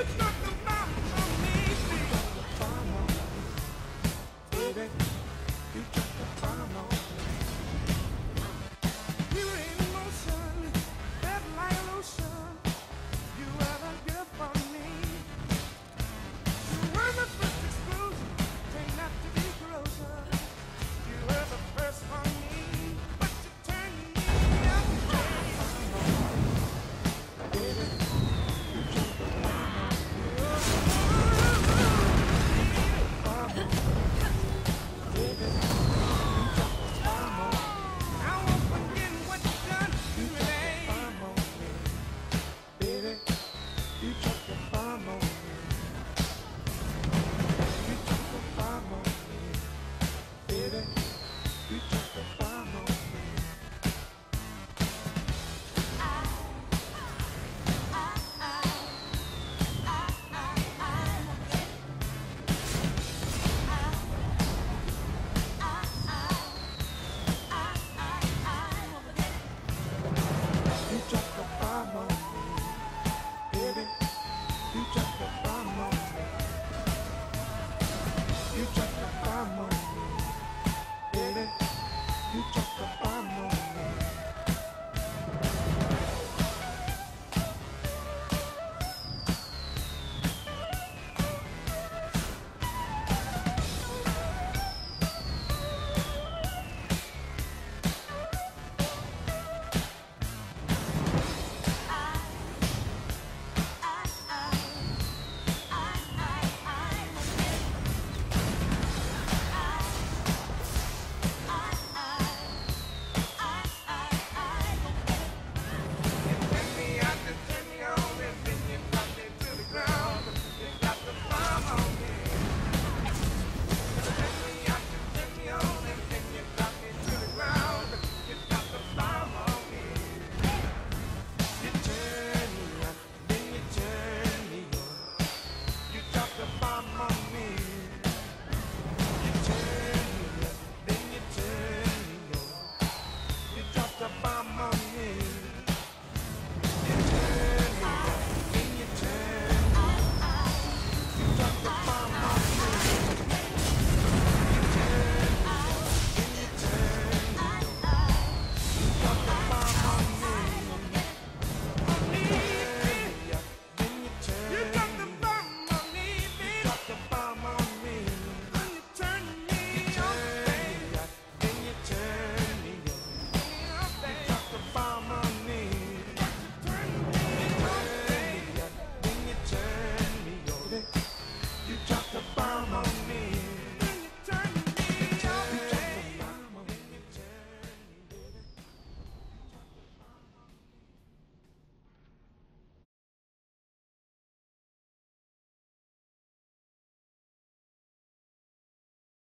It's not the